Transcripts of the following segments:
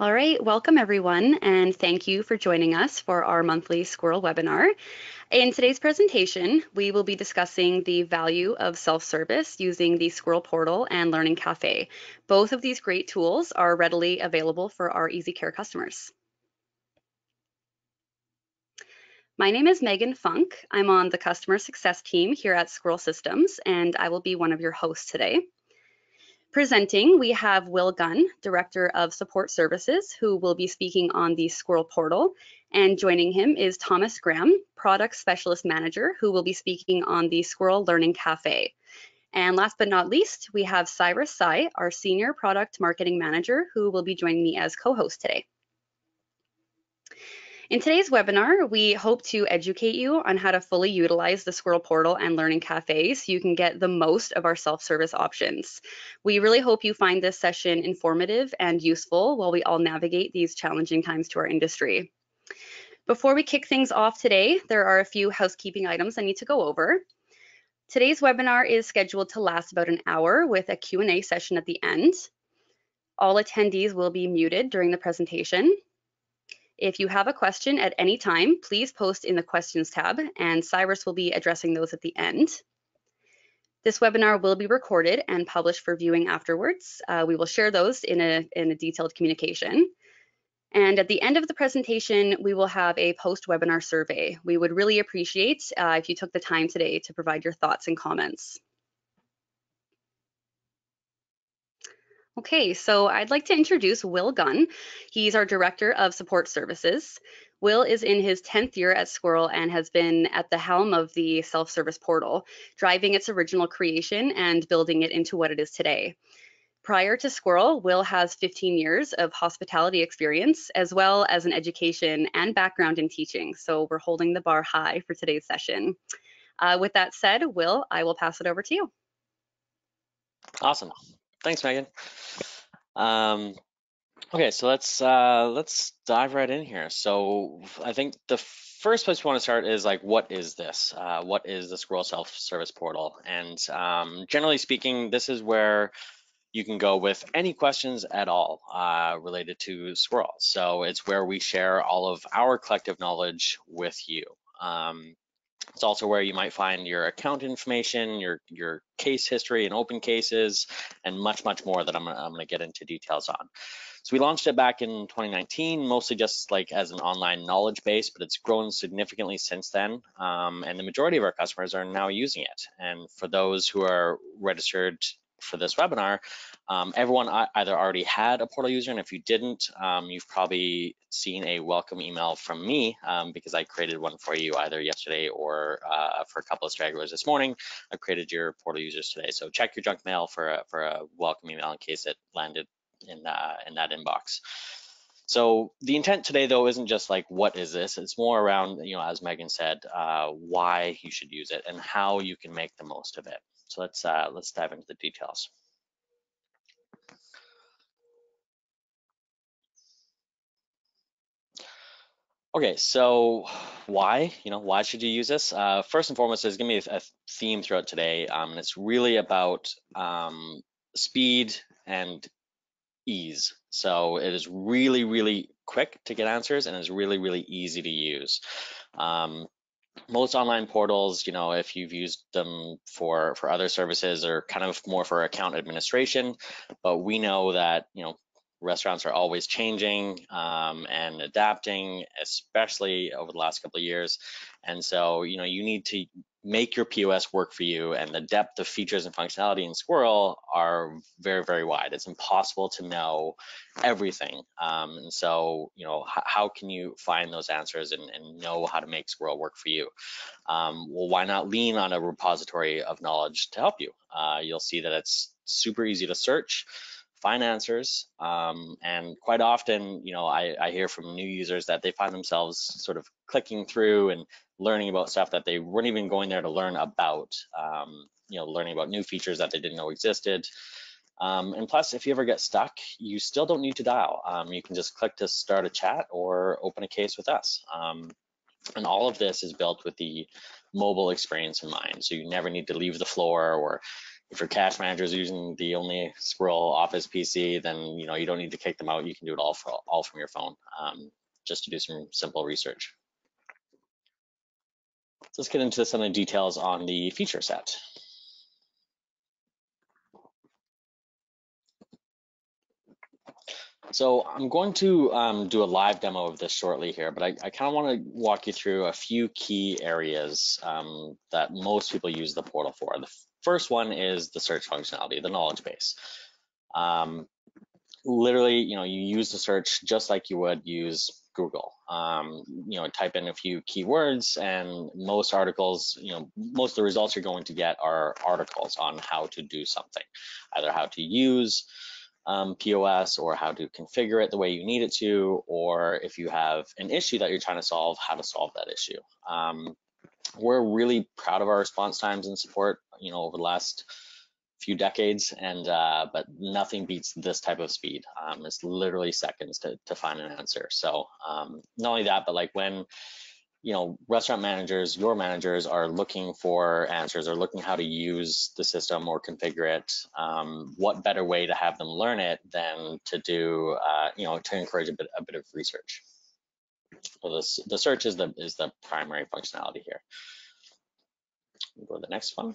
All right, welcome everyone, and thank you for joining us for our monthly Squirrel webinar. In today's presentation, we will be discussing the value of self-service using the Squirrel Portal and Learning Cafe. Both of these great tools are readily available for our EasyCare customers. My name is Megan Funk. I'm on the customer success team here at Squirrel Systems, and I will be one of your hosts today. Presenting, we have Will Gunn, Director of Support Services, who will be speaking on the Squirrel Portal. And joining him is Thomas Graham, Product Specialist Manager, who will be speaking on the Squirrel Learning Cafe. And last but not least, we have Cyrus Sai, our Senior Product Marketing Manager, who will be joining me as co-host today. In today's webinar, we hope to educate you on how to fully utilize the Squirrel Portal and Learning Cafe so you can get the most of our self-service options. We really hope you find this session informative and useful while we all navigate these challenging times to our industry. Before we kick things off today, there are a few housekeeping items I need to go over. Today's webinar is scheduled to last about an hour with a Q&A session at the end. All attendees will be muted during the presentation. If you have a question at any time, please post in the questions tab and Cyrus will be addressing those at the end. This webinar will be recorded and published for viewing afterwards. Uh, we will share those in a, in a detailed communication. And at the end of the presentation, we will have a post-webinar survey. We would really appreciate uh, if you took the time today to provide your thoughts and comments. Okay, so I'd like to introduce Will Gunn. He's our Director of Support Services. Will is in his 10th year at Squirrel and has been at the helm of the self-service portal, driving its original creation and building it into what it is today. Prior to Squirrel, Will has 15 years of hospitality experience, as well as an education and background in teaching. So we're holding the bar high for today's session. Uh, with that said, Will, I will pass it over to you. Awesome. Thanks, Megan. Um, okay, so let's uh, let's dive right in here. So I think the first place we want to start is like, what is this? Uh, what is the Squirrel Self-Service Portal? And um, generally speaking, this is where you can go with any questions at all uh, related to Squirrel. So it's where we share all of our collective knowledge with you. Um, it's also where you might find your account information, your your case history and open cases, and much, much more that I'm, I'm going to get into details on. So we launched it back in 2019, mostly just like as an online knowledge base, but it's grown significantly since then. Um, and the majority of our customers are now using it. And for those who are registered for this webinar, um, everyone either already had a portal user, and if you didn't, um, you've probably seen a welcome email from me um, because I created one for you either yesterday or uh, for a couple of stragglers this morning. I created your portal users today, so check your junk mail for a, for a welcome email in case it landed in uh, in that inbox. So the intent today, though, isn't just like, what is this? It's more around, you know, as Megan said, uh, why you should use it and how you can make the most of it. So let's uh, let's dive into the details. Okay, so why, you know, why should you use this? Uh, first and foremost, there's gonna be a, theme throughout today, um, and it's really about um, speed and ease. So it is really, really quick to get answers and it's really, really easy to use. Um, most online portals, you know, if you've used them for for other services, are kind of more for account administration. But we know that you know restaurants are always changing um, and adapting, especially over the last couple of years. And so, you know, you need to make your POS work for you and the depth of features and functionality in Squirrel are very, very wide. It's impossible to know everything. Um, and so, you know, how can you find those answers and, and, know how to make Squirrel work for you? Um, well, why not lean on a repository of knowledge to help you? Uh, you'll see that it's super easy to search find answers. Um, and quite often, you know, I, I hear from new users that they find themselves sort of clicking through and learning about stuff that they weren't even going there to learn about, um, you know, learning about new features that they didn't know existed. Um, and plus, if you ever get stuck, you still don't need to dial. Um, you can just click to start a chat or open a case with us. Um, and all of this is built with the mobile experience in mind. So you never need to leave the floor or if your cash manager is using the only Squirrel Office PC, then you know you don't need to kick them out. You can do it all for, all from your phone, um, just to do some simple research. Let's get into some of the details on the feature set. So I'm going to um, do a live demo of this shortly here, but I, I kind of want to walk you through a few key areas um, that most people use the portal for. The first one is the search functionality, the knowledge base. Um, literally, you know, you use the search just like you would use Google. Um, you know, type in a few keywords and most articles, you know, most of the results you're going to get are articles on how to do something, either how to use, um, POS or how to configure it the way you need it to, or if you have an issue that you're trying to solve, how to solve that issue. Um, we're really proud of our response times and support, you know, over the last few decades, and uh, but nothing beats this type of speed. Um, it's literally seconds to, to find an answer. So um, not only that, but like when you know, restaurant managers, your managers are looking for answers or looking how to use the system or configure it. Um, what better way to have them learn it than to do, uh, you know, to encourage a bit, a bit of research. So this, the search is the is the primary functionality here. We'll go to the next one.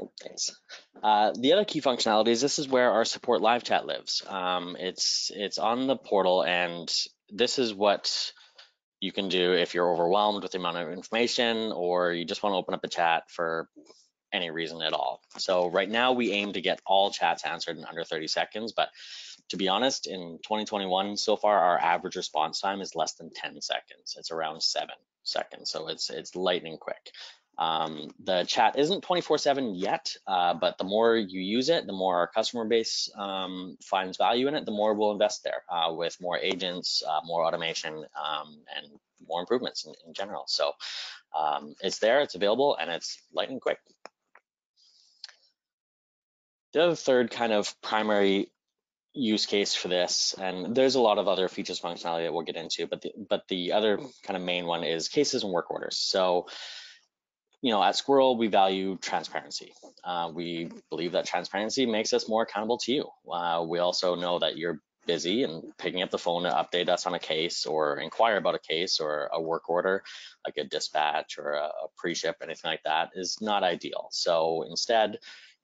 Oh, thanks. Uh, the other key functionality is this is where our support live chat lives. Um, it's it's on the portal, and this is what you can do if you're overwhelmed with the amount of information, or you just want to open up a chat for any reason at all. So right now we aim to get all chats answered in under 30 seconds, but to be honest, in 2021 so far, our average response time is less than 10 seconds. It's around seven seconds, so it's it's lightning quick. Um, the chat isn't 24/7 yet, uh, but the more you use it, the more our customer base um, finds value in it, the more we'll invest there uh, with more agents, uh, more automation, um, and more improvements in, in general. So um, it's there, it's available, and it's lightning quick. The other third kind of primary use case for this, and there's a lot of other features functionality that we'll get into, but the, but the other kind of main one is cases and work orders. So you know, at Squirrel, we value transparency. Uh, we believe that transparency makes us more accountable to you. Uh, we also know that you're busy and picking up the phone to update us on a case or inquire about a case or a work order, like a dispatch or a, a pre-ship, anything like that, is not ideal. So instead,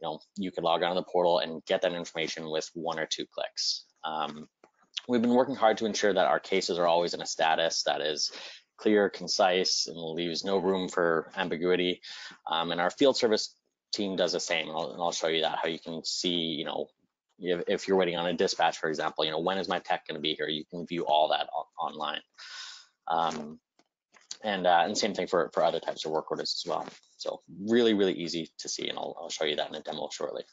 you know, you can log on to the portal and get that information with one or two clicks. Um, we've been working hard to ensure that our cases are always in a status that is clear, concise, and leaves no room for ambiguity. Um, and our field service team does the same. And I'll, and I'll, show you that, how you can see, you know, if, if, you're waiting on a dispatch, for example, you know, when is my tech going to be here? You can view all that on, online. Um, and, uh, and same thing for, for other types of work orders as well. So really, really easy to see, and I'll, I'll show you that in a demo shortly.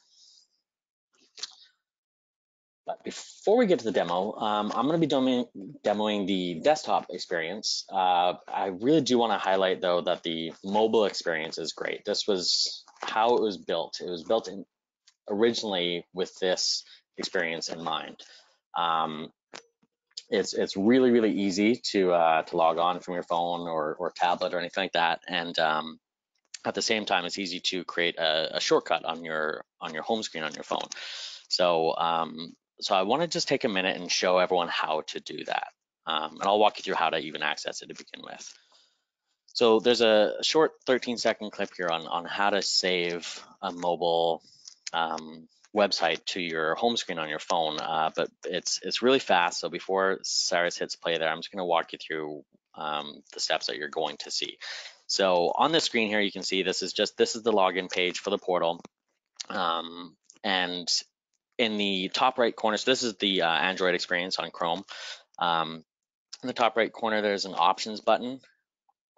But before we get to the demo, um, I'm going to be demoing, demoing the desktop experience. Uh, I really do want to highlight, though, that the mobile experience is great. This was how it was built. It was built in, originally with this experience in mind. Um, it's it's really really easy to uh, to log on from your phone or or tablet or anything like that, and um, at the same time, it's easy to create a, a, shortcut on your on your home screen on your phone. So um, so I want to just take a minute and show everyone how to do that. Um, and I'll walk you through how to even access it to begin with. So there's a short 13 second clip here on, on how to save a mobile um, website to your home screen on your phone, uh, but it's it's really fast. So before Cyrus hits play there, I'm just gonna walk you through um, the steps that you're going to see. So on the screen here, you can see this is just, this is the login page for the portal. Um, and in the top right corner, so this is the uh, Android experience on Chrome. Um, in the top right corner, there's an options button.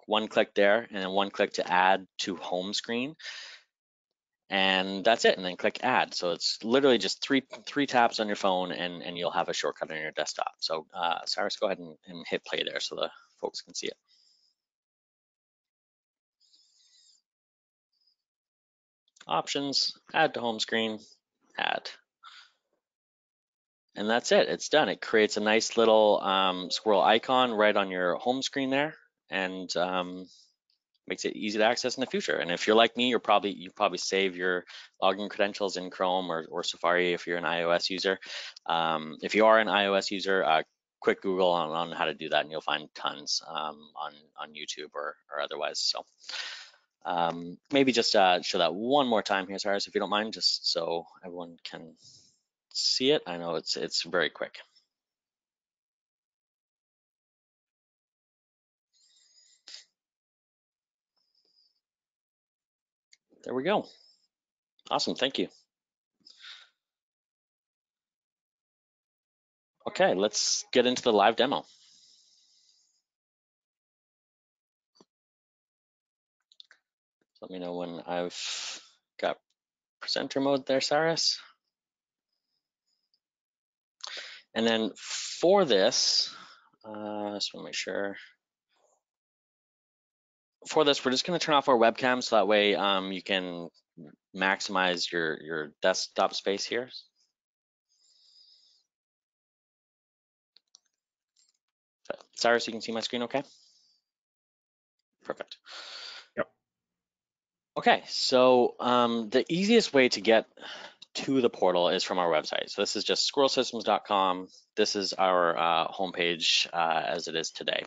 One click there, and then one click to add to home screen. And that's it, and then click add. So it's literally just three three taps on your phone and, and you'll have a shortcut on your desktop. So uh, Cyrus, go ahead and, and hit play there so the folks can see it. Options, add to home screen, add and that's it. It's done. It creates a nice little um, squirrel icon right on your home screen there. and um, makes it easy to access in the future. And if you're like me, you're probably you probably save your login credentials in Chrome or, or Safari if you're an iOS user. Um, if you are an iOS user, uh, quick Google on, on how to do that, and you'll find tons um, on on YouTube or or otherwise. So. Um, maybe just uh, show that one more time here, Cyrus, if you don't mind, just so everyone can see it. I know it's it's very quick. There we go. Awesome, thank you. Okay, let's get into the live demo. Let me know when I've got presenter mode there, Cyrus. And then for this, uh, just want to make sure. For this, we're just going to turn off our webcam so that way um, you can maximize your, your desktop space here. Cyrus, you can see my screen okay? Perfect. Yep. Okay, so um, the easiest way to get to the portal is from our website. So this is just squirrelsystems.com. This is our uh, homepage uh, as it is today.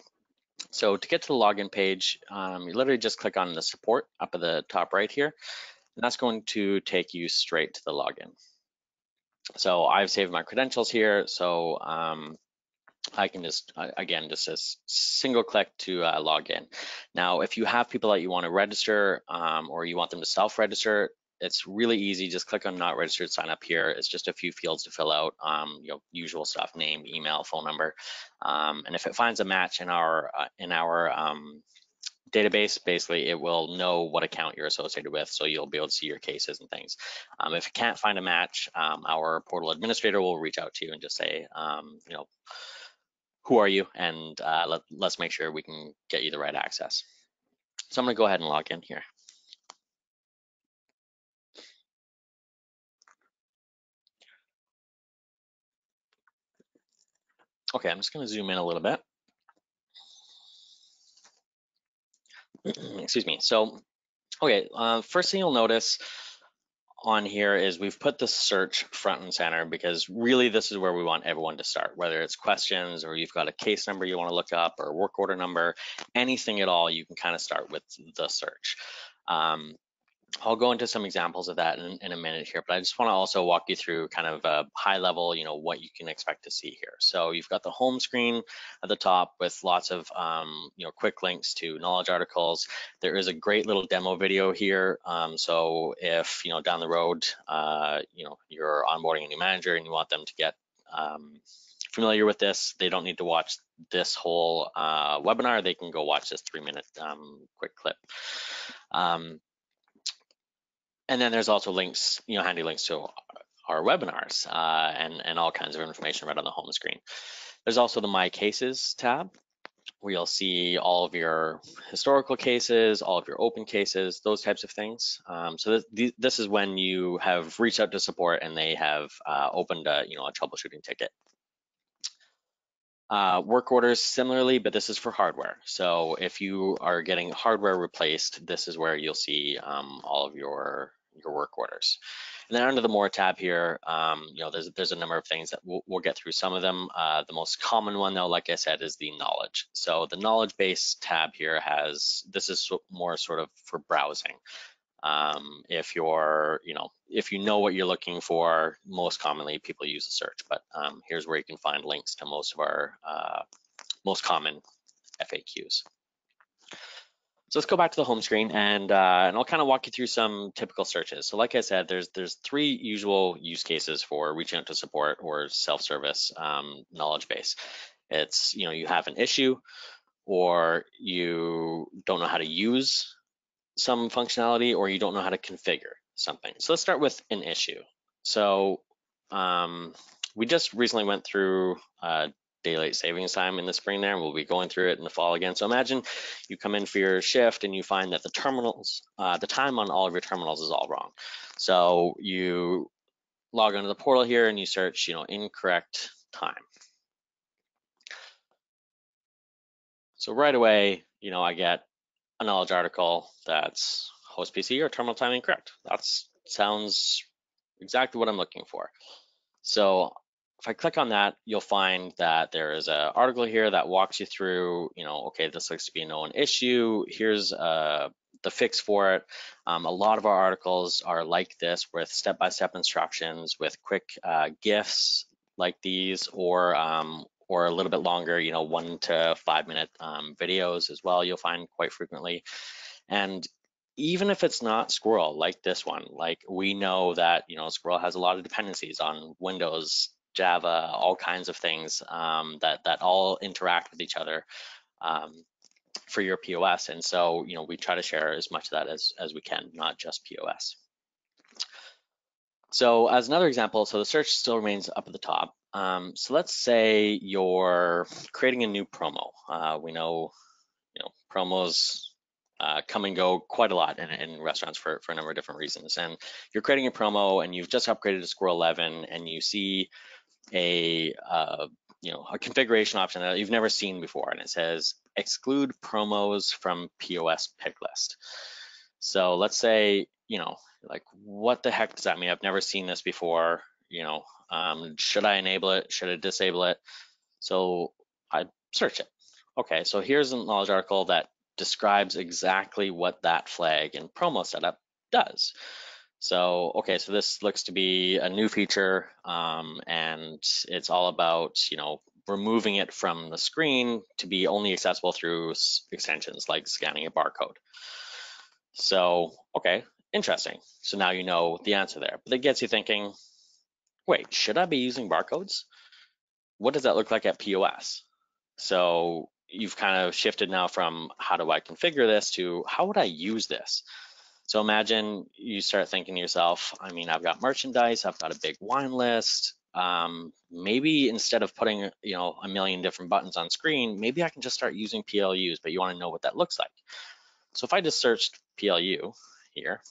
So to get to the login page, um, you literally just click on the support up at the top right here, and that's going to take you straight to the login. So I've saved my credentials here. So um, I can just, again, just a single click to uh, log in. Now, if you have people that you want to register um, or you want them to self-register, it's really easy. Just click on not registered, sign up here. It's just a few fields to fill out, um, you know, usual stuff, name, email, phone number. Um, and if it finds a match in our, uh, in our um, database, basically it will know what account you're associated with, so you'll be able to see your cases and things. Um, if it can't find a match, um, our portal administrator will reach out to you and just say, um, you know, who are you? And uh, let, let's make sure we can get you the right access. So I'm gonna go ahead and log in here. Okay, I'm just gonna zoom in a little bit. Excuse me. So, okay, uh, first thing you'll notice on here is we've put the search front and center because really this is where we want everyone to start, whether it's questions or you've got a case number you want to look up or work order number, anything at all, you can kind of start with the search. Um, I'll go into some examples of that in, in, a minute here, but I just want to also walk you through kind of a high level, you know, what you can expect to see here. So you've got the home screen at the top with lots of, um, you know, quick links to knowledge articles. There is a great little demo video here. Um, so if, you know, down the road, uh, you know, you're onboarding a new manager and you want them to get um, familiar with this, they don't need to watch this whole uh, webinar. They can go watch this three minute um, quick clip. Um, and then there's also links, you know, handy links to our webinars uh, and, and all kinds of information right on the home screen. There's also the My Cases tab where you'll see all of your historical cases, all of your open cases, those types of things. Um, so this, this, is when you have reached out to support and they have uh, opened a, you know, a troubleshooting ticket. Uh, work orders similarly, but this is for hardware. So if you are getting hardware replaced, this is where you'll see um, all of your your work orders. And then under the more tab here, um, you know, there's there's a number of things that we'll, we'll get through some of them. Uh, the most common one though, like I said, is the knowledge. So the knowledge base tab here has, this is more sort of for browsing. Um, if you're, you know, if you know what you're looking for, most commonly people use a search, but um, here's where you can find links to most of our uh, most common FAQs. So let's go back to the home screen and, uh, and I'll kind of walk you through some typical searches. So like I said, there's there's three usual use cases for reaching out to support or self-service um, knowledge base. It's, you know, you have an issue or you don't know how to use some functionality or you don't know how to configure something. So let's start with an issue. So um, we just recently went through uh, daylight savings time in the spring there, and we'll be going through it in the fall again. So imagine you come in for your shift and you find that the terminals, uh, the time on all of your terminals is all wrong. So you log onto the portal here and you search, you know, incorrect time. So right away, you know, I get a knowledge article that's host PC or terminal time incorrect. That sounds exactly what I'm looking for. So if I click on that, you'll find that there is an article here that walks you through, you know, okay, this looks to be a known issue. Here's uh, the fix for it. Um, a lot of our articles are like this with step-by-step -step instructions with quick uh, GIFs like these or um, or a little bit longer, you know, one to five minute um, videos as well, you'll find quite frequently. And even if it's not Squirrel like this one, like we know that, you know, Squirrel has a lot of dependencies on Windows, Java, all kinds of things um, that, that all interact with each other um, for your POS. And so, you know, we try to share as much of that as, as we can, not just POS. So as another example, so the search still remains up at the top. Um, so let's say you're creating a new promo. Uh, we know, you know, promos uh, come and go quite a lot in, in restaurants for, for a number of different reasons. And you're creating a promo and you've just upgraded to Squirrel 11 and you see a, uh, you know, a configuration option that you've never seen before. And it says exclude promos from POS pick list. So let's say, you know, like what the heck does that mean? I've never seen this before. You know, um, should I enable it? Should I disable it? So I search it. Okay, so here's a knowledge article that describes exactly what that flag in promo setup does. So, okay, so this looks to be a new feature um, and it's all about, you know, removing it from the screen to be only accessible through extensions like scanning a barcode. So, okay, Interesting. So now you know the answer there. But it gets you thinking, wait, should I be using barcodes? What does that look like at POS? So you've kind of shifted now from how do I configure this to how would I use this? So imagine you start thinking to yourself, I mean, I've got merchandise, I've got a big wine list. Um, maybe instead of putting, you know, a million different buttons on screen, maybe I can just start using PLUs, but you want to know what that looks like. So if I just searched PLU here,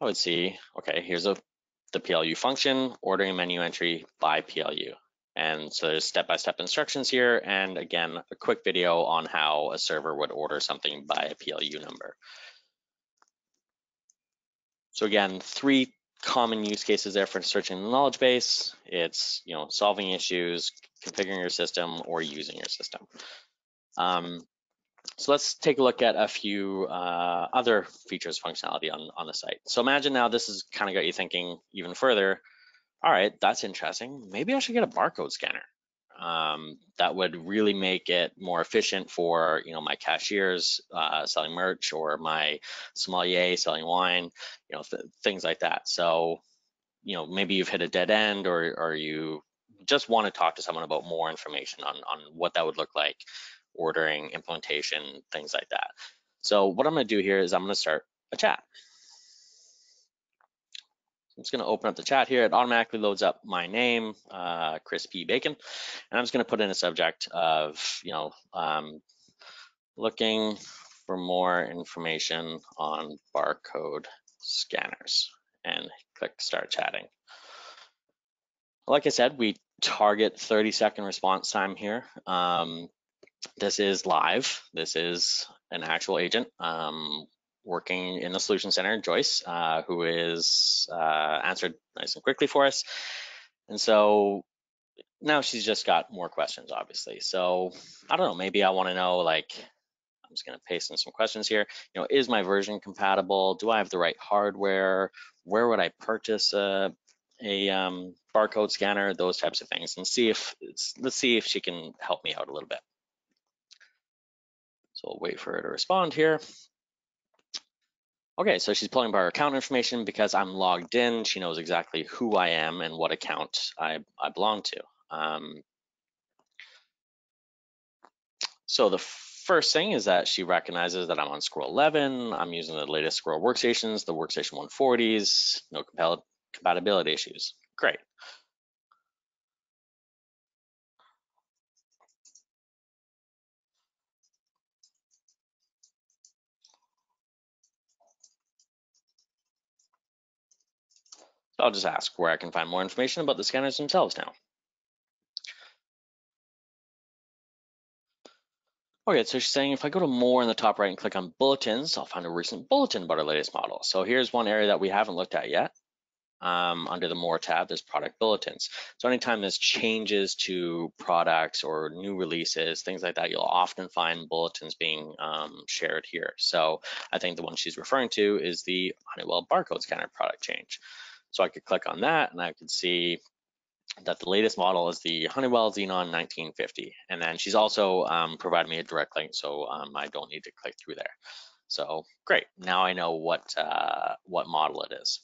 I would see, okay, here's a, the PLU function, ordering menu entry by PLU. And so there's step-by-step -step instructions here. And again, a quick video on how a server would order something by a PLU number. So again, three common use cases there for searching the knowledge base. It's you know solving issues, configuring your system, or using your system. Um, so let's take a look at a few uh, other features functionality on, on the site. So imagine now this has kind of got you thinking even further. All right, that's interesting. Maybe I should get a barcode scanner. Um, that would really make it more efficient for you know my cashiers uh, selling merch or my sommelier selling wine, you know th things like that. So you know maybe you've hit a dead end or or you just want to talk to someone about more information on on what that would look like ordering, implementation, things like that. So what I'm gonna do here is I'm gonna start a chat. I'm just gonna open up the chat here. It automatically loads up my name, uh, Chris P. Bacon, and I'm just gonna put in a subject of, you know, um, looking for more information on barcode scanners and click start chatting. Like I said, we target 30 second response time here. Um, this is live. This is an actual agent um, working in the Solution Center, Joyce, uh, who is uh, answered nice and quickly for us. And so now she's just got more questions, obviously. So I don't know, maybe I want to know like, I'm just going to paste in some questions here. You know, is my version compatible? Do I have the right hardware? Where would I purchase a, a um, barcode scanner? Those types of things, and see if let's see if she can help me out a little bit. So we'll wait for her to respond here. Okay, so she's pulling up our account information because I'm logged in. She knows exactly who I am and what account I, I belong to. Um, so the first thing is that she recognizes that I'm on Squirrel 11. I'm using the latest Squirrel workstations, the Workstation 140s, no compatibility issues. Great. So I'll just ask where I can find more information about the scanners themselves now. Okay, so she's saying if I go to more in the top right and click on bulletins, I'll find a recent bulletin about our latest model. So here's one area that we haven't looked at yet. Um, under the more tab, there's product bulletins. So anytime there's changes to products or new releases, things like that, you'll often find bulletins being um, shared here. So I think the one she's referring to is the Honeywell barcode scanner product change. So I could click on that and I could see that the latest model is the Honeywell Xenon 1950. And then she's also um, provided me a direct link, so um, I don't need to click through there. So great, now I know what, uh, what model it is.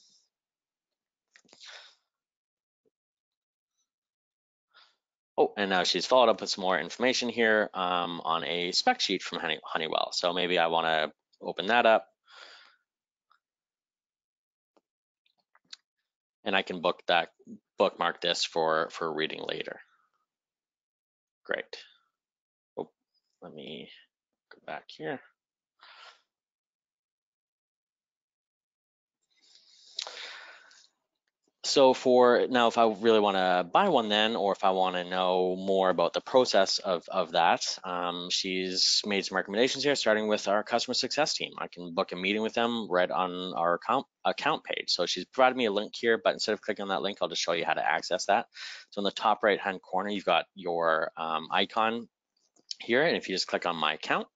Oh, and now she's followed up with some more information here um, on a spec sheet from Honeywell. So maybe I want to open that up. And I can book that bookmark this for, for reading later. Great. Oh, let me go back here. So for now, if I really want to buy one then, or if I want to know more about the process of, of that, um, she's made some recommendations here, starting with our customer success team. I can book a meeting with them right on our account, account page. So she's provided me a link here, but instead of clicking on that link, I'll just show you how to access that. So in the top right hand corner, you've got your um, icon here. And if you just click on my account,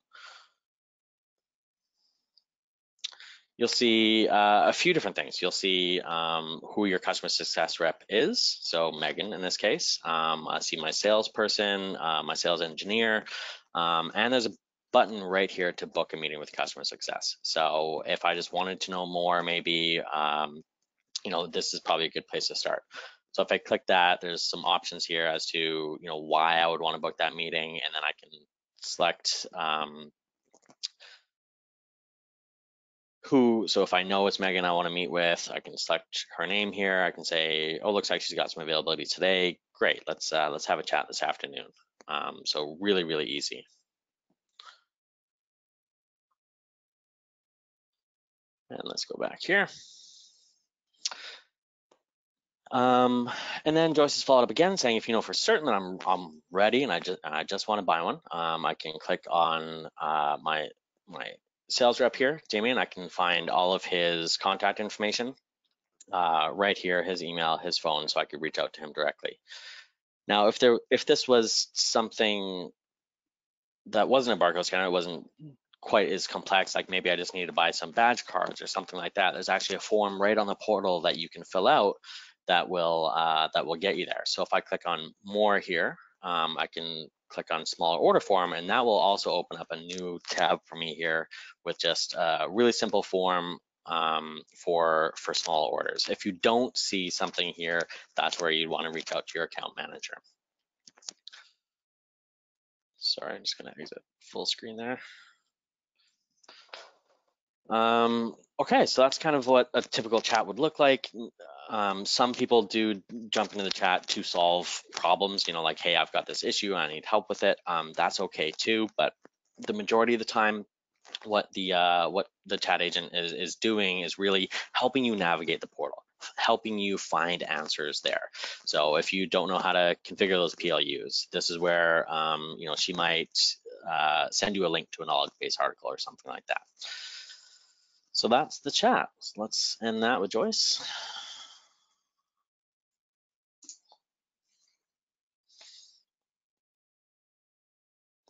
you'll see uh, a few different things. You'll see um, who your customer success rep is, so Megan in this case. Um, I see my salesperson, uh, my sales engineer, um, and there's a button right here to book a meeting with customer success. So if I just wanted to know more, maybe, um, you know, this is probably a good place to start. So if I click that, there's some options here as to, you know, why I would want to book that meeting, and then I can select um, who, so if I know it's Megan I want to meet with, I can select her name here. I can say, oh, looks like she's got some availability today. Great, let's uh, let's have a chat this afternoon. Um, so really, really easy. And let's go back here. Um, and then Joyce has followed up again saying, if you know for certain that I'm, I'm ready and I just, I just want to buy one, um, I can click on uh, my, my sales rep here, Damien, I can find all of his contact information uh, right here, his email, his phone, so I could reach out to him directly. Now, if there, if this was something that wasn't a barcode scanner, it wasn't quite as complex, like maybe I just needed to buy some badge cards or something like that, there's actually a form right on the portal that you can fill out that will uh, that will get you there. So if I click on more here, um, I can click on smaller order form and that will also open up a new tab for me here with just a really simple form um, for for small orders. If you don't see something here, that's where you'd want to reach out to your account manager. Sorry, I'm just gonna exit full screen there. Um, okay, so that's kind of what a typical chat would look like. Um, some people do jump into the chat to solve problems, you know, like, hey, I've got this issue, I need help with it. Um, that's okay too, but the majority of the time, what the uh, what the chat agent is is doing is really helping you navigate the portal, helping you find answers there. So if you don't know how to configure those PLUs, this is where um, you know she might uh, send you a link to a knowledge base article or something like that. So that's the chat. Let's end that with Joyce.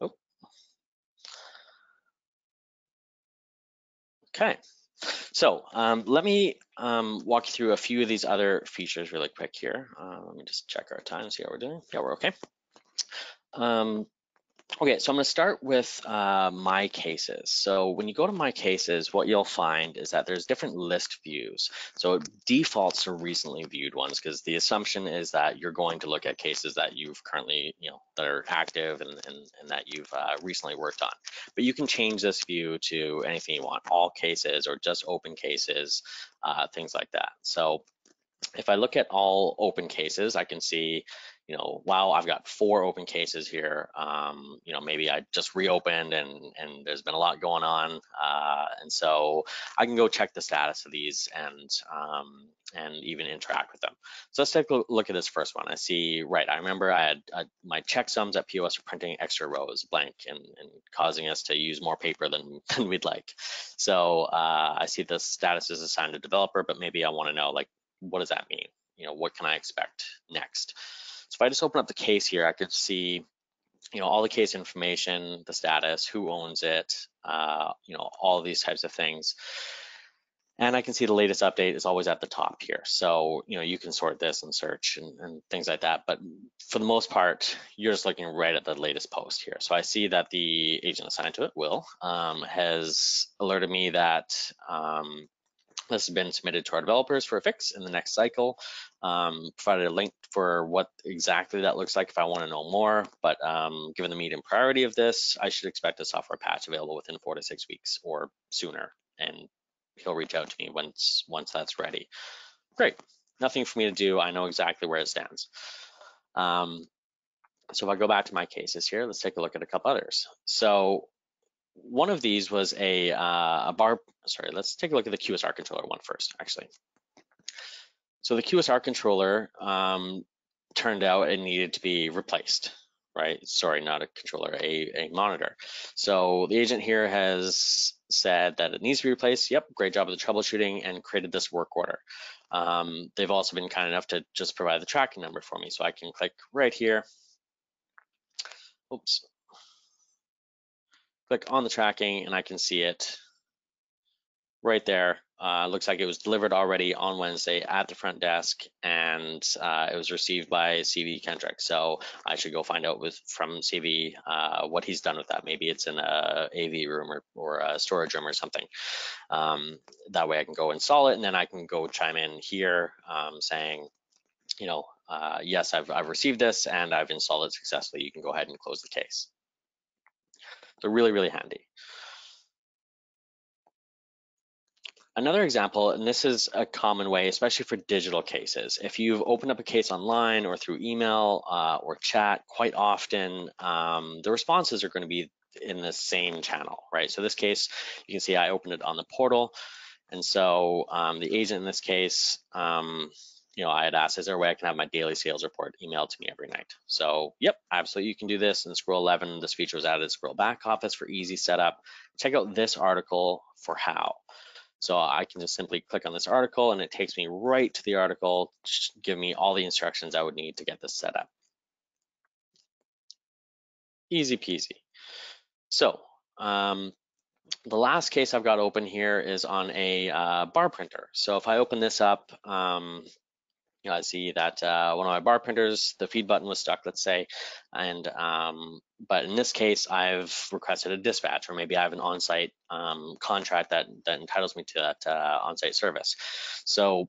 Oh. Okay, so um, let me um, walk you through a few of these other features really quick here. Uh, let me just check our time, see how we're doing. Yeah, we're okay. Um, Okay, so I'm going to start with uh, my cases. So when you go to my cases, what you'll find is that there's different list views. So it defaults to recently viewed ones because the assumption is that you're going to look at cases that you've currently, you know, that are active and, and, and that you've uh, recently worked on. But you can change this view to anything you want, all cases or just open cases, uh, things like that. So if I look at all open cases, I can see you know, wow, I've got four open cases here. Um, you know, maybe I just reopened and and there's been a lot going on, uh, and so I can go check the status of these and um, and even interact with them. So let's take a look at this first one. I see, right, I remember I had uh, my checksums at POS are printing extra rows blank and, and causing us to use more paper than, than we'd like. So uh, I see the status is assigned to developer, but maybe I wanna know like, what does that mean? You know, what can I expect next? So if I just open up the case here, I could see, you know, all the case information, the status, who owns it, uh, you know, all these types of things. And I can see the latest update is always at the top here. So, you know, you can sort this and search and, and, things like that. But for the most part, you're just looking right at the latest post here. So I see that the agent assigned to it, Will, um, has alerted me that um, has been submitted to our developers for a fix in the next cycle. Um, provided a link for what exactly that looks like if I want to know more. But um, given the medium priority of this, I should expect a software patch available within four to six weeks or sooner. And he'll reach out to me once once that's ready. Great, nothing for me to do. I know exactly where it stands. Um, so if I go back to my cases here, let's take a look at a couple others. So one of these was a, uh, a bar, sorry, let's take a look at the QSR controller one first, actually. So the QSR controller um, turned out it needed to be replaced, right? Sorry, not a controller, a, a monitor. So the agent here has said that it needs to be replaced. Yep, great job of the troubleshooting and created this work order. Um, they've also been kind enough to just provide the tracking number for me. So I can click right here. Oops, click on the tracking and I can see it right there. Uh, looks like it was delivered already on Wednesday at the front desk and uh, it was received by CV Kendrick. So I should go find out with from CV uh, what he's done with that. Maybe it's in a AV room or, or a storage room or something. Um, that way I can go install it and then I can go chime in here um, saying, you know, uh, yes, I've, I've received this and I've installed it successfully. You can go ahead and close the case. So really, really handy. Another example, and this is a common way, especially for digital cases. If you've opened up a case online or through email uh, or chat, quite often um, the responses are going to be in the same channel, right? So this case, you can see I opened it on the portal. And so um, the agent in this case, um, you know, I had asked, is there a way I can have my daily sales report emailed to me every night? So, yep, absolutely, you can do this. In Squirrel 11, this feature was added to Squirrel back office for easy setup. Check out this article for how. So I can just simply click on this article and it takes me right to the article, give me all the instructions I would need to get this set up. Easy peasy. So um, the last case I've got open here is on a uh, bar printer. So if I open this up, um, you know, I see that uh, one of my bar printers, the feed button was stuck, let's say, and um, but in this case, I've requested a dispatch, or maybe I have an on-site um, contract that that entitles me to that uh, on-site service. So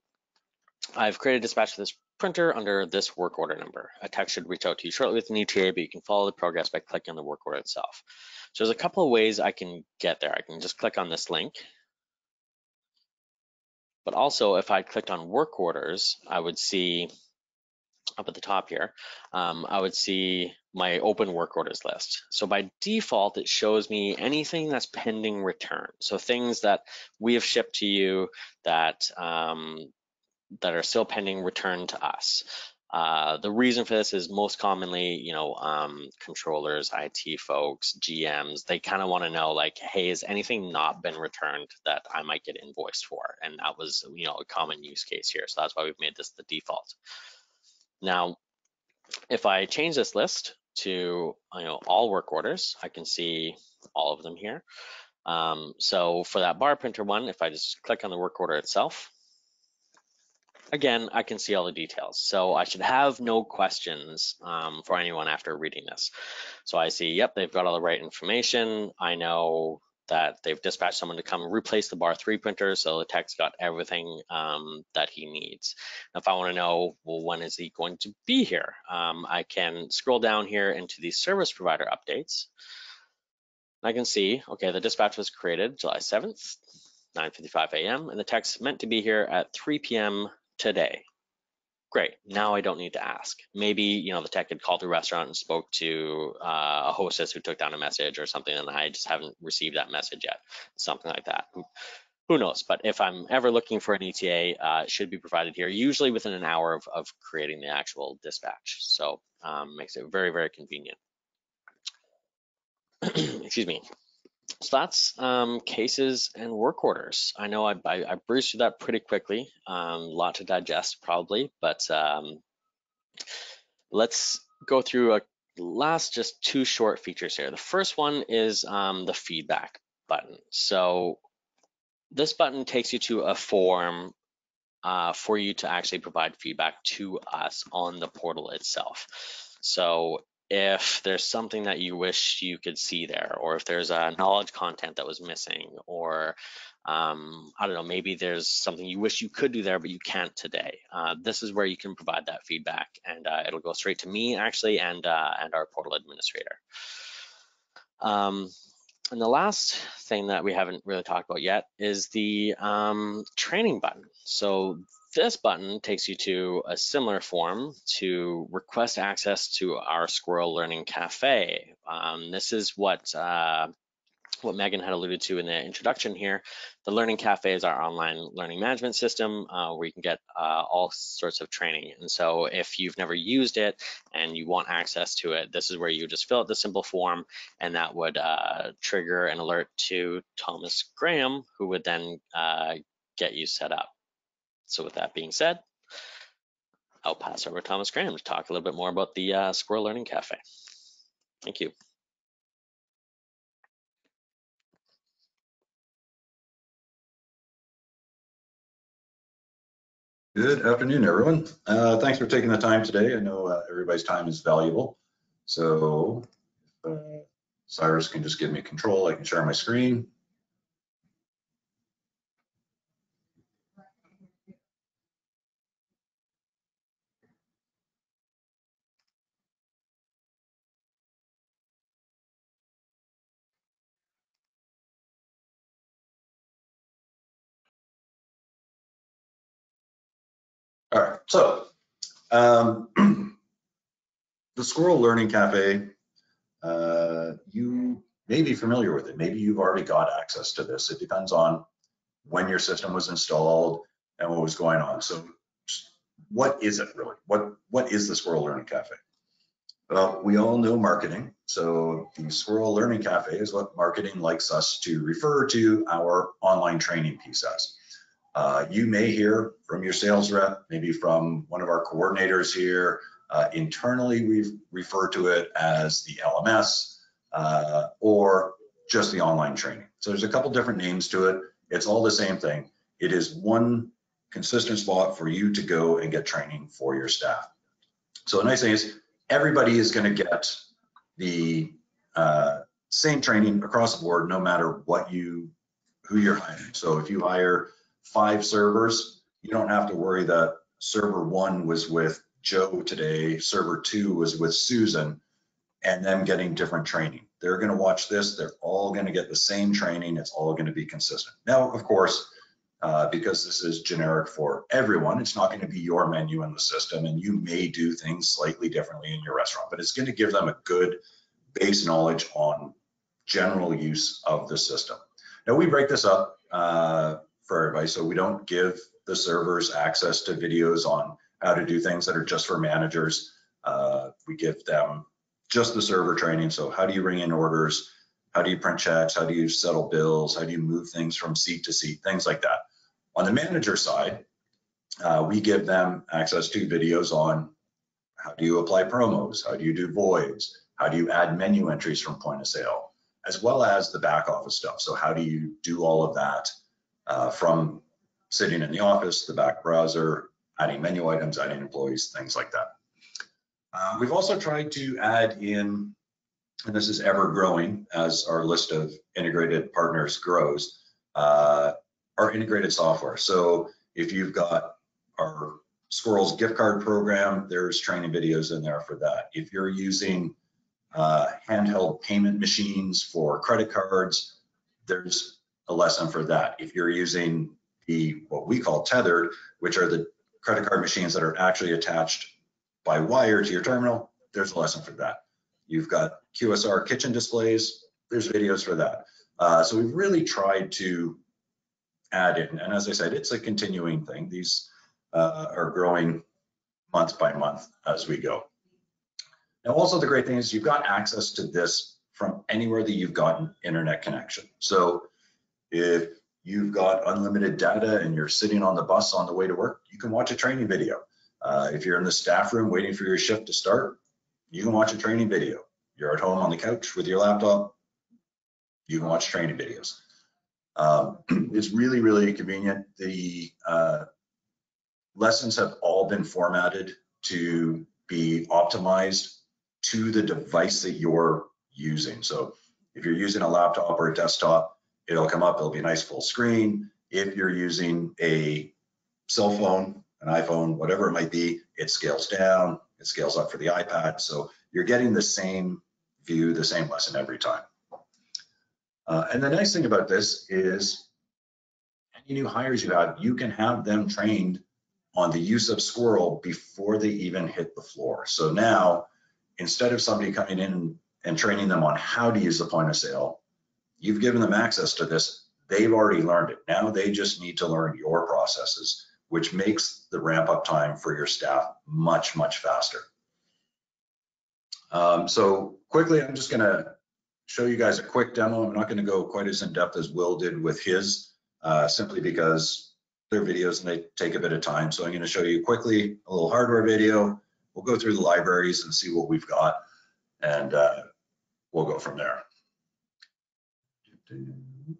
I've created a dispatch for this printer under this work order number. A tech should reach out to you shortly with an ETA, but you can follow the progress by clicking on the work order itself. So there's a couple of ways I can get there. I can just click on this link but also if I clicked on work orders, I would see up at the top here, um, I would see my open work orders list. So by default, it shows me anything that's pending return. So things that we have shipped to you that um, that are still pending return to us. Uh, the reason for this is most commonly, you know, um, controllers, IT folks, GMs, they kind of want to know like, hey, has anything not been returned that I might get invoiced for? And that was, you know, a common use case here. So that's why we've made this the default. Now, if I change this list to, you know, all work orders, I can see all of them here. Um, so for that bar printer one, if I just click on the work order itself, again, I can see all the details. So I should have no questions um, for anyone after reading this. So I see, yep, they've got all the right information. I know that they've dispatched someone to come replace the bar three printer. So the tech's got everything um, that he needs. Now, if I wanna know, well, when is he going to be here? Um, I can scroll down here into the service provider updates. I can see, okay, the dispatch was created July 7th, 9.55 a.m. and the tech's meant to be here at 3 p.m today. great. Now I don't need to ask. Maybe, you know, the tech had called the restaurant and spoke to uh, a hostess who took down a message or something, and I just haven't received that message yet, something like that. Who, knows? But if I'm ever looking for an ETA, uh, it should be provided here, usually within an hour of, of creating the actual dispatch. So um, makes it very, very convenient. Excuse me. So that's um, cases and work orders. I know I, I, I breezed through that pretty quickly, um, a um, lot to digest probably, but um, let's go through a last just two short features here. The first one is um, the feedback button. So this button takes you to a form uh, for you to actually provide feedback to us on the portal itself. So if there's something that you wish you could see there, or if there's a knowledge content that was missing, or um, I don't know, maybe there's something you wish you could do there, but you can't today. Uh, this is where you can provide that feedback, and uh, it'll go straight to me actually, and uh, and our portal administrator. Um, and the last thing that we haven't really talked about yet is the um, training button. So this button takes you to a similar form to request access to our Squirrel Learning Cafe. Um, this is what uh, what Megan had alluded to in the introduction here. The Learning Cafe is our online learning management system uh, where you can get uh, all sorts of training. And so if you've never used it and you want access to it, this is where you just fill out the simple form and that would uh, trigger an alert to Thomas Graham, who would then uh, get you set up. So with that being said, I'll pass over to Thomas Graham to talk a little bit more about the uh, Squirrel Learning Cafe. Thank you. Good afternoon, everyone. Uh, thanks for taking the time today. I know uh, everybody's time is valuable. So uh, Cyrus can just give me control, I can share my screen. All right, so um, the Squirrel Learning Cafe, uh, you may be familiar with it. Maybe you've already got access to this. It depends on when your system was installed and what was going on. So what is it really? What, what is the Squirrel Learning Cafe? Well, we all know marketing. So the Squirrel Learning Cafe is what marketing likes us to refer to our online training piece as. Uh, you may hear from your sales rep, maybe from one of our coordinators here. Uh, internally, we refer to it as the LMS uh, or just the online training. So there's a couple different names to it. It's all the same thing. It is one consistent spot for you to go and get training for your staff. So the nice thing is everybody is going to get the uh, same training across the board, no matter what you who you're hiring. So if you hire five servers, you don't have to worry that server one was with Joe today, server two was with Susan, and them getting different training. They're going to watch this. They're all going to get the same training. It's all going to be consistent. Now, of course, uh, because this is generic for everyone, it's not going to be your menu in the system, and you may do things slightly differently in your restaurant, but it's going to give them a good base knowledge on general use of the system. Now, we break this up uh, for everybody. So we don't give the servers access to videos on how to do things that are just for managers. Uh, we give them just the server training. So how do you ring in orders? How do you print checks? How do you settle bills? How do you move things from seat to seat? Things like that. On the manager side, uh, we give them access to videos on how do you apply promos? How do you do voids? How do you add menu entries from point of sale? As well as the back office stuff. So how do you do all of that uh, from sitting in the office, the back browser, adding menu items, adding employees, things like that. Uh, we've also tried to add in, and this is ever growing as our list of integrated partners grows, uh, our integrated software. So if you've got our Squirrels gift card program, there's training videos in there for that. If you're using uh, handheld payment machines for credit cards, there's a lesson for that. If you're using the what we call tethered, which are the credit card machines that are actually attached by wire to your terminal, there's a lesson for that. You've got QSR kitchen displays, there's videos for that. Uh, so we've really tried to add in, and as I said, it's a continuing thing. These uh, are growing month by month as we go. Now, also the great thing is you've got access to this from anywhere that you've got an internet connection. So if you've got unlimited data and you're sitting on the bus on the way to work, you can watch a training video. Uh, if you're in the staff room waiting for your shift to start, you can watch a training video. You're at home on the couch with your laptop, you can watch training videos. Um, it's really, really convenient. The uh, lessons have all been formatted to be optimized to the device that you're using. So if you're using a laptop or a desktop, it'll come up, it'll be a nice full screen. If you're using a cell phone, an iPhone, whatever it might be, it scales down, it scales up for the iPad. So you're getting the same view, the same lesson every time. Uh, and the nice thing about this is any new hires you have, you can have them trained on the use of Squirrel before they even hit the floor. So now, instead of somebody coming in and training them on how to use the point of sale, you've given them access to this. They've already learned it. Now they just need to learn your processes, which makes the ramp up time for your staff much, much faster. Um, so quickly, I'm just gonna show you guys a quick demo. I'm not gonna go quite as in depth as Will did with his, uh, simply because they're videos and they take a bit of time. So I'm gonna show you quickly a little hardware video. We'll go through the libraries and see what we've got and uh, we'll go from there. And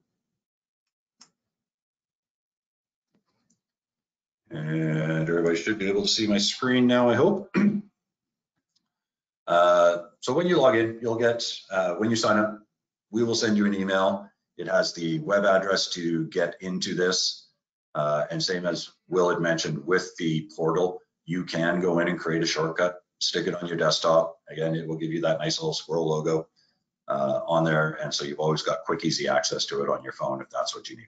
everybody should be able to see my screen now, I hope. Uh, so when you log in, you'll get, uh, when you sign up, we will send you an email. It has the web address to get into this. Uh, and same as Will had mentioned with the portal, you can go in and create a shortcut, stick it on your desktop. Again, it will give you that nice little squirrel logo uh, on there. And so you've always got quick, easy access to it on your phone if that's what you need.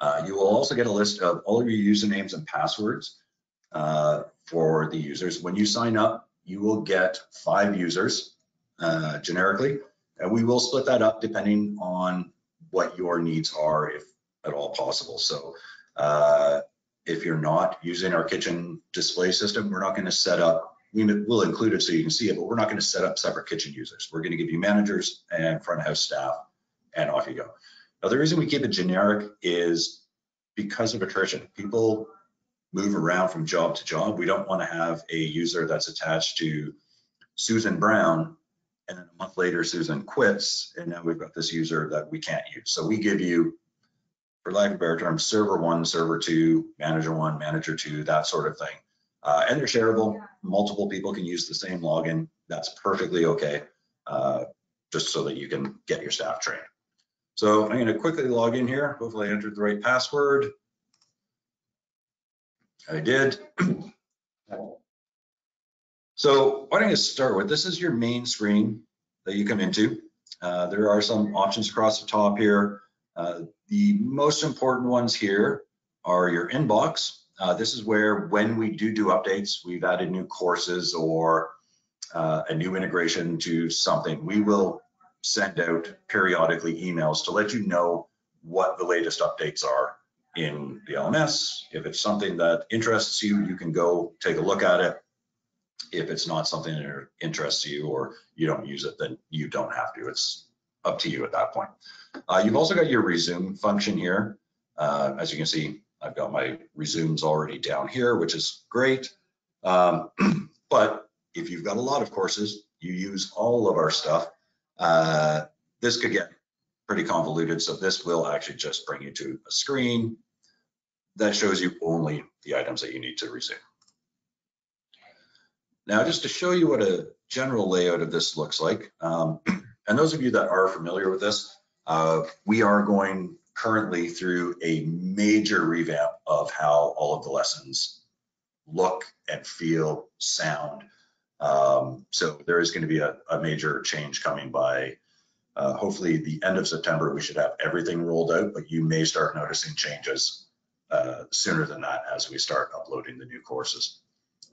Uh, you will also get a list of all of your usernames and passwords uh, for the users. When you sign up, you will get five users uh, generically, and we will split that up depending on what your needs are, if at all possible. So uh, if you're not using our kitchen display system, we're not going to set up, we will include it so you can see it, but we're not going to set up separate kitchen users. We're going to give you managers and front of house staff, and off you go. Now, the reason we keep it generic is because of attrition. People move around from job to job. We don't want to have a user that's attached to Susan Brown and then a month later Susan quits and now we've got this user that we can't use. So we give you, for lack of a better term, server one, server two, manager one, manager two, that sort of thing. Uh, and they're shareable. Multiple people can use the same login. That's perfectly okay, uh, just so that you can get your staff trained. So I'm going to quickly log in here. Hopefully I entered the right password. I did. so what I'm going to start with, this is your main screen that you come into. Uh, there are some options across the top here. Uh, the most important ones here are your inbox. Uh, this is where when we do do updates, we've added new courses or uh, a new integration to something, we will send out periodically emails to let you know what the latest updates are in the LMS. If it's something that interests you, you can go take a look at it. If it's not something that interests you or you don't use it, then you don't have to. It's up to you at that point. Uh, you've also got your resume function here. Uh, as you can see, I've got my resumes already down here, which is great. Um, but if you've got a lot of courses, you use all of our stuff, uh, this could get pretty convoluted. So this will actually just bring you to a screen that shows you only the items that you need to resume. Now, just to show you what a general layout of this looks like, um, and those of you that are familiar with this, uh, we are going currently through a major revamp of how all of the lessons look and feel, sound. Um, so there is going to be a, a major change coming by uh, hopefully the end of September, we should have everything rolled out, but you may start noticing changes uh, sooner than that as we start uploading the new courses.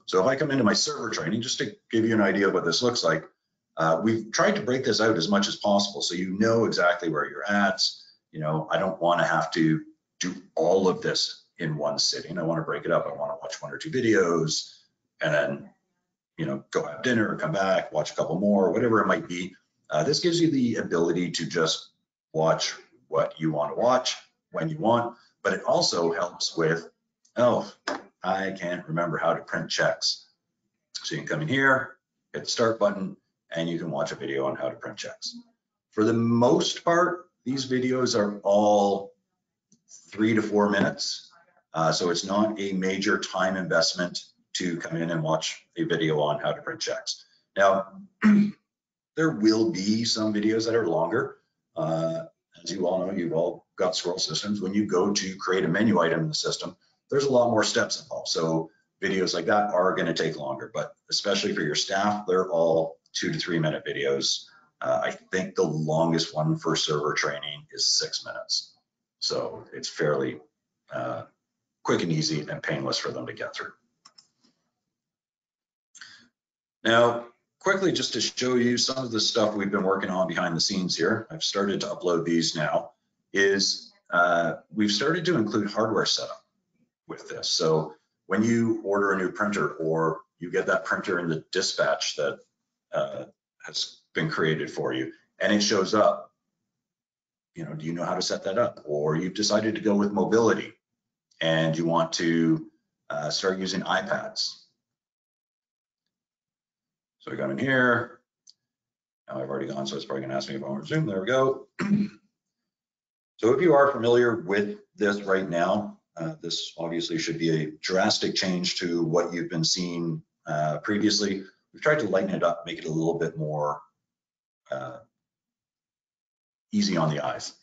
So if I come into my server training, just to give you an idea of what this looks like, uh, we've tried to break this out as much as possible so you know exactly where you're at. You know, I don't want to have to do all of this in one sitting. I want to break it up. I want to watch one or two videos and then, you know, go have dinner, come back, watch a couple more, whatever it might be. Uh, this gives you the ability to just watch what you want to watch when you want, but it also helps with, oh, I can't remember how to print checks. So you can come in here, hit the start button, and you can watch a video on how to print checks. For the most part, these videos are all three to four minutes. Uh, so it's not a major time investment to come in and watch a video on how to print checks. Now, there will be some videos that are longer. Uh, as you all know, you've all got Squirrel systems. When you go to create a menu item in the system, there's a lot more steps involved. So videos like that are going to take longer, but especially for your staff, they're all two to three minute videos. Uh, I think the longest one for server training is six minutes. So it's fairly uh, quick and easy and painless for them to get through. Now, quickly, just to show you some of the stuff we've been working on behind the scenes here, I've started to upload these now, is uh, we've started to include hardware setup with this. So when you order a new printer or you get that printer in the dispatch that uh, has been created for you and it shows up, you know, do you know how to set that up? Or you've decided to go with mobility and you want to uh, start using iPads. So I got in here. Now I've already gone, so it's probably gonna ask me if I want to zoom. There we go. so if you are familiar with this right now, uh, this obviously should be a drastic change to what you've been seeing uh, previously. We've tried to lighten it up, make it a little bit more easy on the eyes.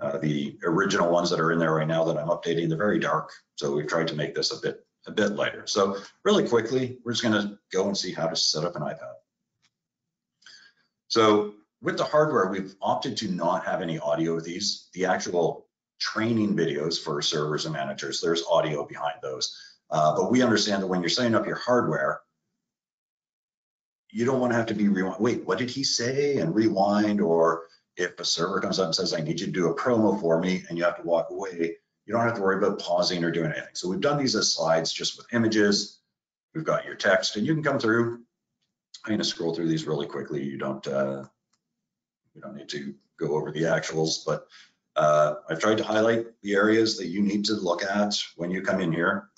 Uh, the original ones that are in there right now that I'm updating, they're very dark. So we've tried to make this a bit a bit lighter. So really quickly, we're just gonna go and see how to set up an iPad. So with the hardware, we've opted to not have any audio with these. The actual training videos for servers and managers, there's audio behind those. Uh, but we understand that when you're setting up your hardware, you don't want to have to be rewind. Wait, what did he say? And rewind. Or if a server comes up and says, I need you to do a promo for me, and you have to walk away, you don't have to worry about pausing or doing anything. So we've done these as slides just with images. We've got your text, and you can come through. I'm going to scroll through these really quickly. You don't uh, you don't need to go over the actuals, but uh, I've tried to highlight the areas that you need to look at when you come in here.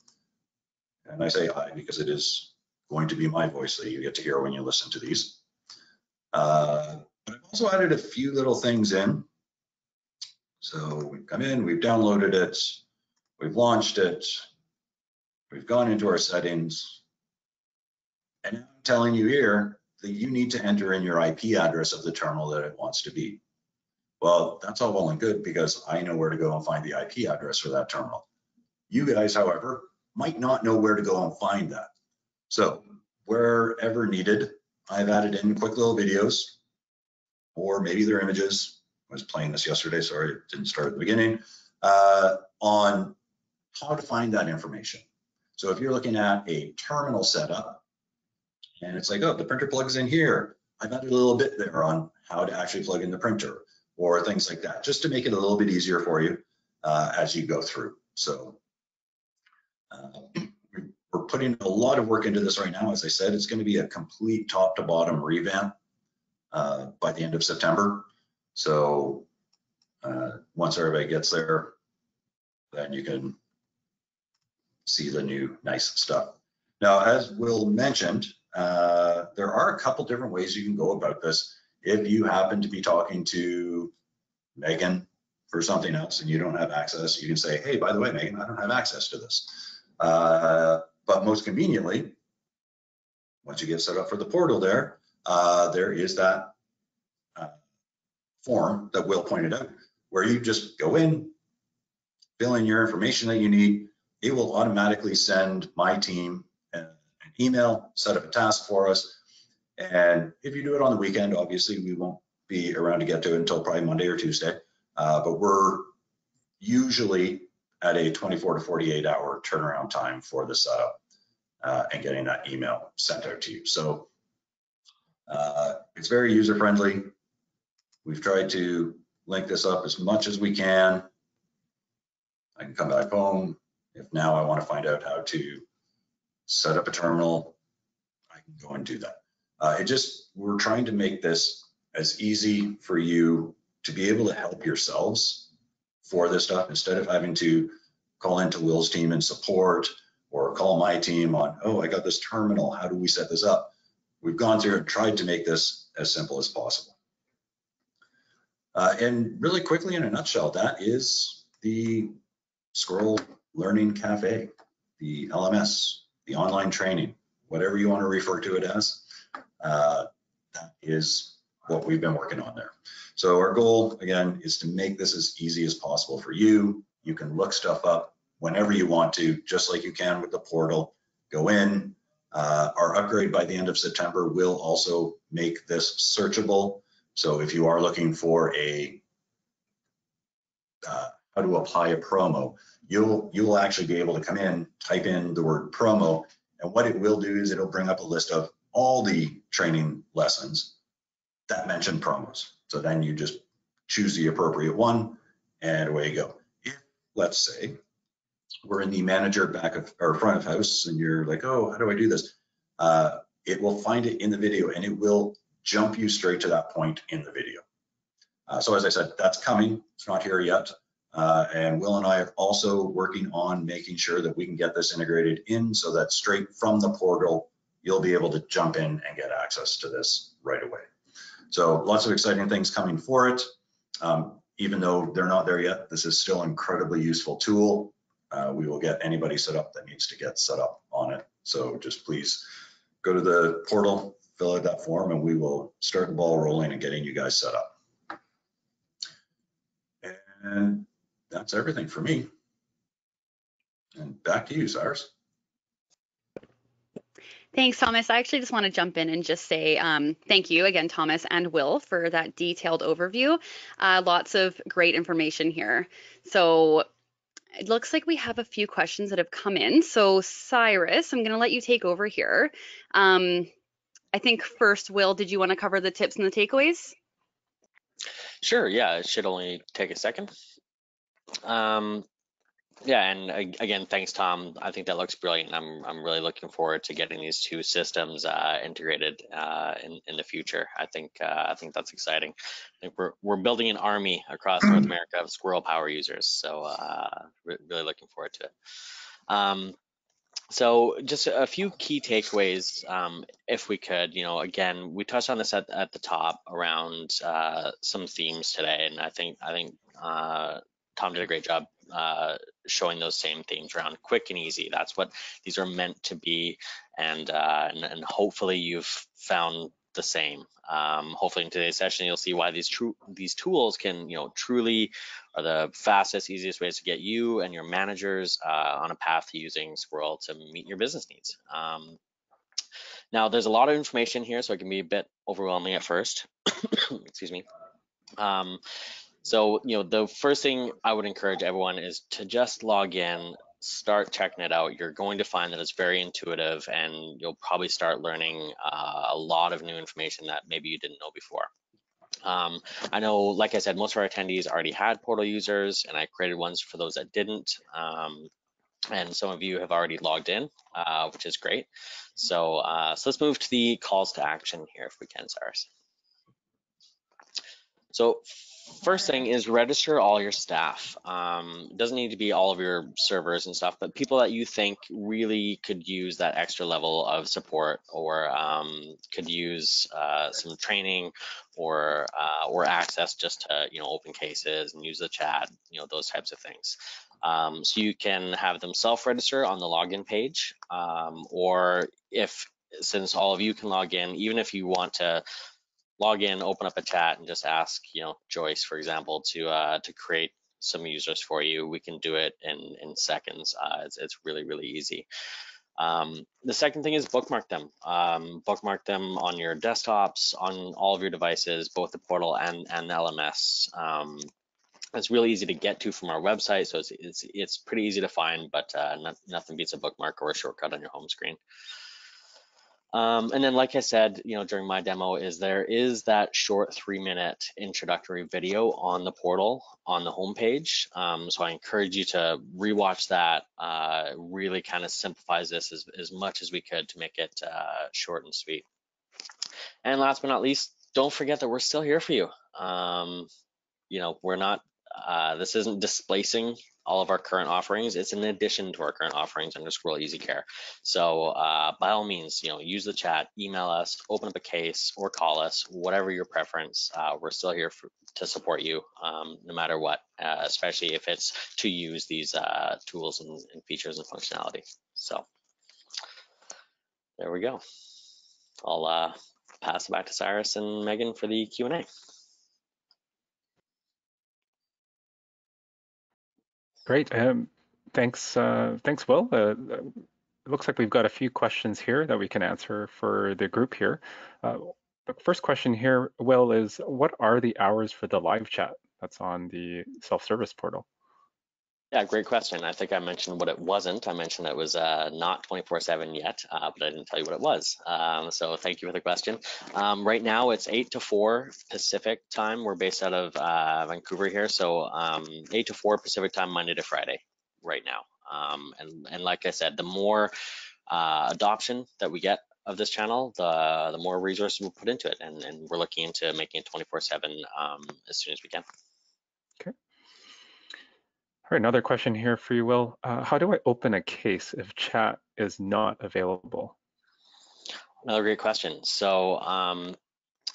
And I say I because it is going to be my voice that you get to hear when you listen to these. Uh, but I've also added a few little things in. So we've come in, we've downloaded it, we've launched it, we've gone into our settings, and I'm telling you here that you need to enter in your IP address of the terminal that it wants to be. Well, that's all well and good because I know where to go and find the IP address for that terminal. You guys, however, might not know where to go and find that. So wherever needed, I've added in quick little videos, or maybe they're images. I was playing this yesterday, sorry, it didn't start at the beginning, uh, on how to find that information. So if you're looking at a terminal setup, and it's like, oh, the printer plugs in here. I've added a little bit there on how to actually plug in the printer or things like that, just to make it a little bit easier for you uh, as you go through. So uh, we're putting a lot of work into this right now. As I said, it's going to be a complete top to bottom revamp uh, by the end of September. So uh, once everybody gets there, then you can see the new nice stuff. Now, as Will mentioned, uh, there are a couple different ways you can go about this. If you happen to be talking to Megan for something else and you don't have access, you can say, hey, by the way, Megan, I don't have access to this. Uh, but most conveniently, once you get set up for the portal there, uh, there is that uh, form that Will pointed out, where you just go in, fill in your information that you need. It will automatically send my team an email, set up a task for us. And if you do it on the weekend, obviously we won't be around to get to it until probably Monday or Tuesday. Uh, but we're usually at a 24 to 48 hour turnaround time for the setup uh, and getting that email sent out to you. So uh, it's very user friendly. We've tried to link this up as much as we can. I can come back home. If now I want to find out how to set up a terminal, I can go and do that. Uh, it just, we're trying to make this as easy for you to be able to help yourselves for this stuff instead of having to call into Will's team and support or call my team on, oh, I got this terminal. How do we set this up? We've gone through and tried to make this as simple as possible. Uh, and really quickly, in a nutshell, that is the Squirrel Learning Cafe, the LMS, the online training, whatever you want to refer to it as. Uh, that is what we've been working on there. So our goal, again, is to make this as easy as possible for you. You can look stuff up whenever you want to, just like you can with the portal. Go in. Uh, our upgrade by the end of September will also make this searchable. So if you are looking for a uh, how to apply a promo, you'll you'll actually be able to come in, type in the word promo, and what it will do is it'll bring up a list of all the training lessons that mention promos. So then you just choose the appropriate one and away you go. If, let's say, we're in the manager back of or front of house and you're like, oh, how do I do this? Uh, it will find it in the video and it will jump you straight to that point in the video. Uh, so as I said, that's coming. It's not here yet. Uh, and Will and I are also working on making sure that we can get this integrated in so that straight from the portal, you'll be able to jump in and get access to this right away. So lots of exciting things coming for it. Um, even though they're not there yet, this is still an incredibly useful tool. Uh, we will get anybody set up that needs to get set up on it. So just please go to the portal, fill out that form, and we will start the ball rolling and getting you guys set up. And that's everything for me. And back to you, Cyrus. Thanks, Thomas. I actually just want to jump in and just say um, thank you again, Thomas and Will, for that detailed overview. Uh, lots of great information here. So it looks like we have a few questions that have come in. So Cyrus, I'm going to let you take over here. Um, I think first, Will, did you want to cover the tips and the takeaways? Sure, yeah, it should only take a second. Um, yeah, and again, thanks, Tom. I think that looks brilliant. I'm I'm really looking forward to getting these two systems uh, integrated uh, in in the future. I think uh, I think that's exciting. I think we're we're building an army across North America of Squirrel Power users. So uh, re really looking forward to it. Um, so just a few key takeaways, um, if we could, you know, again, we touched on this at, at the top around uh, some themes today, and I think I think uh, Tom did a great job uh, showing those same themes around quick and easy. That's what these are meant to be, and uh, and, and, hopefully you've found the same. Um, hopefully in today's session you'll see why these true these tools can you know truly are the fastest, easiest ways to get you and your managers uh, on a path to using Squirrel to meet your business needs. Um, now there's a lot of information here, so it can be a bit overwhelming at first. Excuse me. Um, so, you know, the first thing I would encourage everyone is to just log in, start checking it out. You're going to find that it's very intuitive and you'll probably start learning uh, a lot of new information that maybe you didn't know before. Um, I know, like I said, most of our attendees already had portal users and I created ones for those that didn't. Um, and some of you have already logged in, uh, which is great. So, uh, so let's move to the calls to action here if we can, Cyrus. So First thing is register all your staff. Um, doesn't need to be all of your servers and stuff, but people that you think really could use that extra level of support or um, could use uh, some training or uh, or access just to you know open cases and use the chat, you know those types of things. Um, so you can have them self-register on the login page, um, or if since all of you can log in, even if you want to log in, open up a chat, and just ask, you know, Joyce, for example, to uh, to create some users for you. We can do it in in seconds. Uh, it's it's really really easy. Um, the second thing is bookmark them. Um, bookmark them on your desktops, on all of your devices, both the portal and and LMS. Um, It's really easy to get to from our website, so it's it's, it's pretty easy to find, but uh, not, nothing beats a bookmark or a shortcut on your home screen. Um, and then, like I said, you know, during my demo, is there is that short three-minute introductory video on the portal on the homepage. Um, so I encourage you to rewatch that. Uh, really kind of simplifies this as, as much as we could to make it uh, short and sweet. And last but not least, don't forget that we're still here for you. Um, you know, we're not. Uh, this isn't displacing all of our current offerings. It's in addition to our current offerings under Squirrel Easy Care. So uh, by all means, you know, use the chat, email us, open up a case, or call us, whatever your preference. Uh, we're still here for, to support you, um, no matter what, uh, especially if it's to use these uh, tools and, and features and functionality. So there we go. I'll uh, pass it back to Cyrus and Megan for the Q&A. Great. Um, thanks, uh, thanks, Will. Uh, it looks like we've got a few questions here that we can answer for the group here. Uh, the first question here, Will, is what are the hours for the live chat that's on the self-service portal? Yeah, great question. I think I mentioned what it wasn't. I mentioned it was uh, not 24/7 yet, uh, but I didn't tell you what it was. Um, so thank you for the question. Um, right now it's 8 to 4 Pacific time. We're based out of uh, Vancouver here, so um, 8 to 4 Pacific time, Monday to Friday, right now. Um, and and like I said, the more uh, adoption that we get of this channel, the the more resources we'll put into it, and, and we're looking into making it 24/7 um, as soon as we can. All right, another question here for you, Will. Uh, how do I open a case if chat is not available? Another great question. So, um,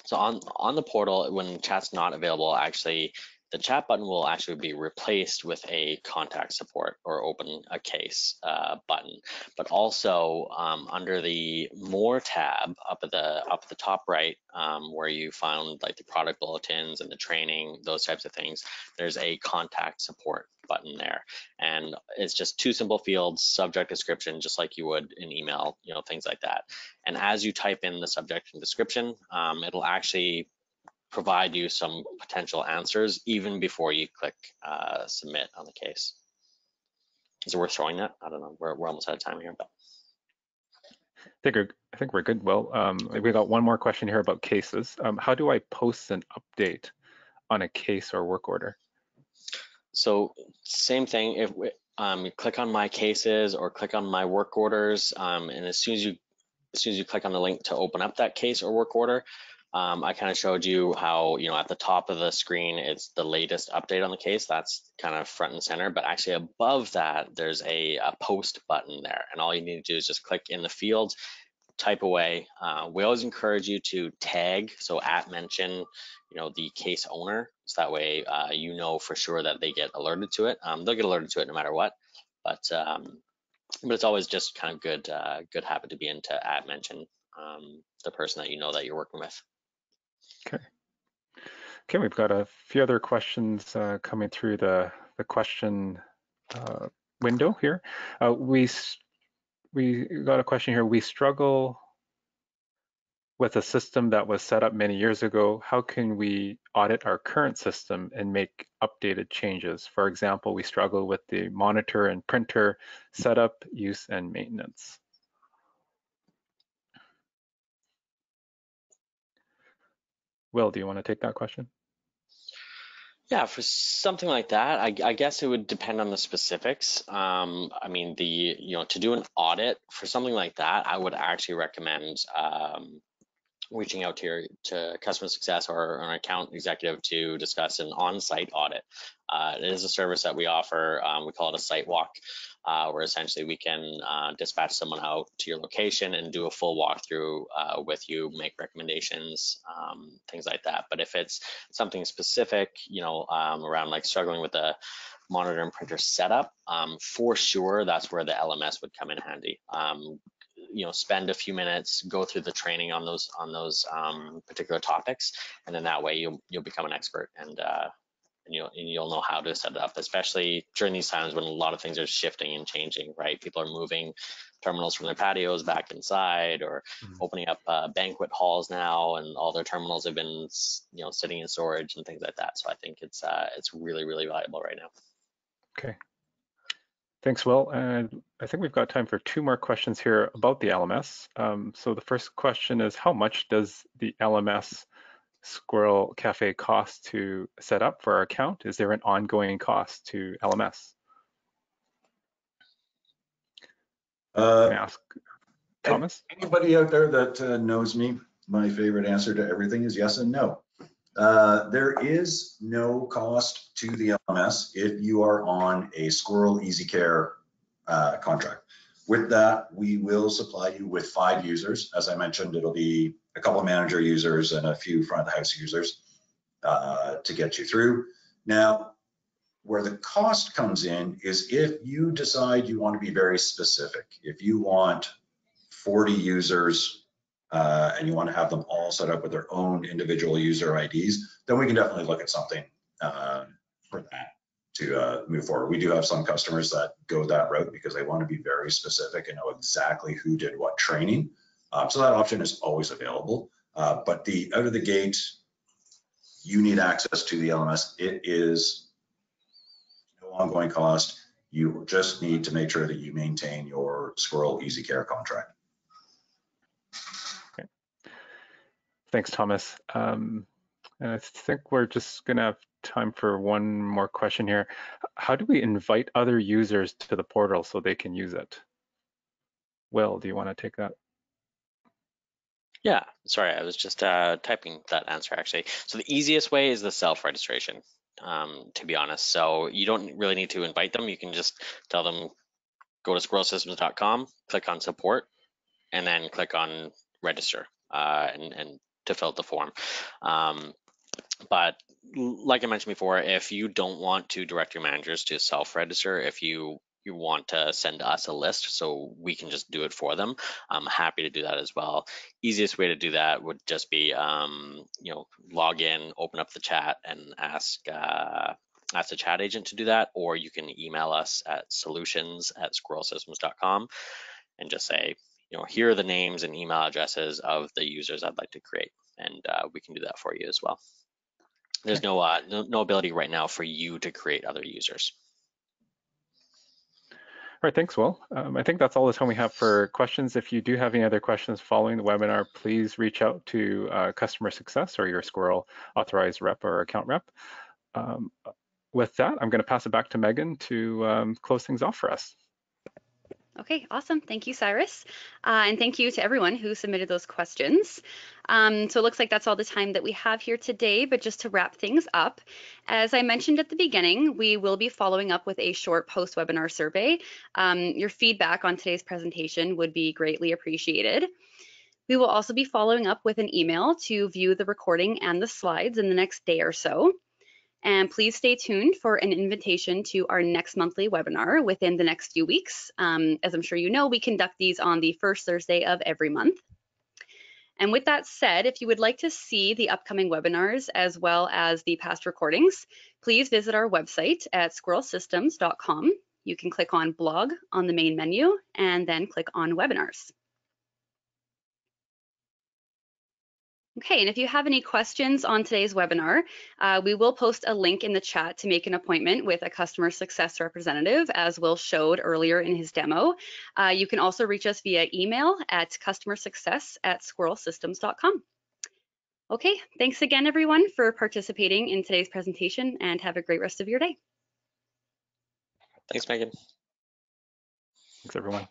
so on on the portal, when chat's not available, actually, the chat button will actually be replaced with a contact support or open a case uh, button. But also um, under the more tab up at the up at the top right, um, where you found like the product bulletins and the training, those types of things, there's a contact support button there. And it's just two simple fields, subject description, just like you would in email, you know, things like that. And as you type in the subject and description, um, it'll actually provide you some potential answers even before you click uh, submit on the case. Is it worth throwing that? I don't know. We're, we're almost out of time here, but. I think we're, I think we're good. Well, um, we got one more question here about cases. Um, how do I post an update on a case or work order? So same thing. If we, um, you click on my cases or click on my work orders, um, and as soon as you as soon as you click on the link to open up that case or work order, um, I kind of showed you how, you know, at the top of the screen, it's the latest update on the case. That's kind of front and center, but actually above that, there's a, a post button there. And all you need to do is just click in the field, type away. Uh, we always encourage you to tag, so at mention, you know, the case owner. So that way uh, you know for sure that they get alerted to it. Um, they'll get alerted to it no matter what, but um, but it's always just kind of good uh, good habit to be in to at mention um, the person that you know that you're working with. Okay. Okay, we've got a few other questions uh, coming through the, the question uh, window here. Uh, we, we got a question here. We struggle with a system that was set up many years ago. How can we audit our current system and make updated changes? For example, we struggle with the monitor and printer setup, use, and maintenance. Will, do you want to take that question? Yeah, for something like that, I, I, guess it would depend on the specifics. Um, I mean, the you know to do an audit for something like that, I would actually recommend um, reaching out to your to customer success or an account executive to discuss an on-site audit. Uh, it is a service that we offer. Um, we call it a site walk, uh, where essentially we can uh, dispatch someone out to your location and do a full walkthrough uh, with you, make recommendations, um, things like that. But if it's something specific, you know, um, around like struggling with the monitor and printer setup, um, for sure, that's where the LMS would come in handy. You know spend a few minutes go through the training on those on those um, particular topics and then that way you'll you'll become an expert and uh, and you'll and you'll know how to set it up, especially during these times when a lot of things are shifting and changing. Right, people are moving terminals from their patios back inside, or Mhm. opening up uh, banquet halls now, and all their terminals have been you know sitting in storage and things like that. So I think it's uh, it's really really valuable right now. Okay. Thanks, Will. And I think we've got time for two more questions here about the LMS. Um, so the first question is, how much does the LMS Squirrel Cafe cost to set up for our account? Is there an ongoing cost to LMS? Uh, Can I ask Thomas? Anybody out there that uh, knows me, my favorite answer to everything is yes and no. Uh, There is no cost to the LMS if you are on a Squirrel Easy Care uh, contract. With that, we will supply you with five users. As I mentioned, it'll be a couple of manager users and a few front of the house users uh, to get you through. Now, where the cost comes in is if you decide you want to be very specific. If you want 40 users uh, and you want to have them all set up with their own individual user IDs, then we can definitely look at something uh, for that to uh, move forward. We do have some customers that go that route because they want to be very specific and know exactly who did what training. Um, so that option is always available. Uh, but the out of the gate, you need access to the LMS. It is no ongoing cost. You just need to make sure that you maintain your Squirrel Easy Care contract. Thanks, Thomas. Um, and I think we're just gonna have time for one more question here. How do we invite other users to the portal so they can use it? Will, do you want to take that? Yeah, sorry, I was just uh, typing that answer actually. So the easiest way is the self-registration, um, to be honest. So you don't really need to invite them. You can just tell them, go to squirrelsystems.com, click on support, and then click on register uh, and, and to fill out the form. Um, but like I mentioned before, if you don't want to direct your managers to self-register, if you you want to send us a list so we can just do it for them, I'm happy to do that as well. Easiest way to do that would just be, um, you know, log in, open up the chat, and ask uh, ask the chat agent to do that, or you can email us at solutions at squirrelsystems.com and just say, you know, here are the names and email addresses of the users I'd like to create, and uh, we can do that for you as well. There's no, uh, no no ability right now for you to create other users. All right, thanks, Will. Um, I think that's all the time we have for questions. If you do have any other questions following the webinar, please reach out to uh, customer success or your Squirrel authorized rep or account rep. Um, with that, I'm going to pass it back to Megan to um, close things off for us. Okay, awesome. Thank you, Cyrus. Uh, and thank you to everyone who submitted those questions. Um, so it looks like that's all the time that we have here today, but just to wrap things up, as I mentioned at the beginning, we will be following up with a short post-webinar survey. Um, your feedback on today's presentation would be greatly appreciated. We will also be following up with an email to view the recording and the slides in the next day or so. And please stay tuned for an invitation to our next monthly webinar within the next few weeks. Um, as I'm sure you know, we conduct these on the first Thursday of every month. And with that said, if you would like to see the upcoming webinars as well as the past recordings, please visit our website at squirrelsystems.com. You can click on blog on the main menu and then click on webinars. Okay, and if you have any questions on today's webinar, uh, we will post a link in the chat to make an appointment with a customer success representative, as Will showed earlier in his demo. Uh, you can also reach us via email at customersuccess at squirrelsystems.com. Okay, thanks again, everyone, for participating in today's presentation, and have a great rest of your day. Thanks, Megan. Thanks, everyone.